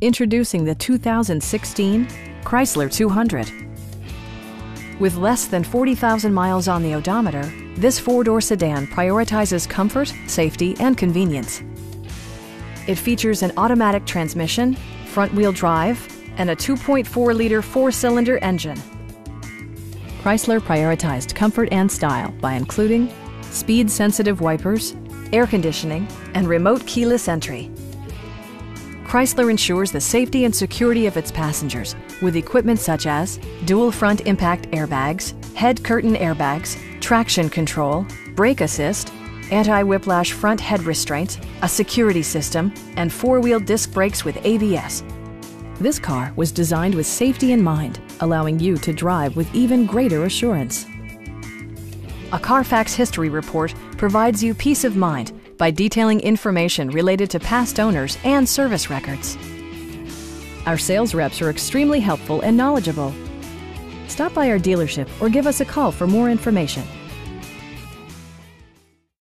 Introducing the 2016 Chrysler 200. With less than 40,000 miles on the odometer, this four-door sedan prioritizes comfort, safety, and convenience. It features an automatic transmission, front-wheel drive, and a 2.4-liter four-cylinder engine. Chrysler prioritized comfort and style by including speed-sensitive wipers, air conditioning, and remote keyless entry. Chrysler ensures the safety and security of its passengers with equipment such as dual front impact airbags, head curtain airbags, traction control, brake assist, anti-whiplash front head restraints, a security system, and four-wheel disc brakes with ABS. This car was designed with safety in mind, allowing you to drive with even greater assurance. A Carfax history report provides you peace of mind by detailing information related to past owners and service records. Our sales reps are extremely helpful and knowledgeable. Stop by our dealership or give us a call for more information.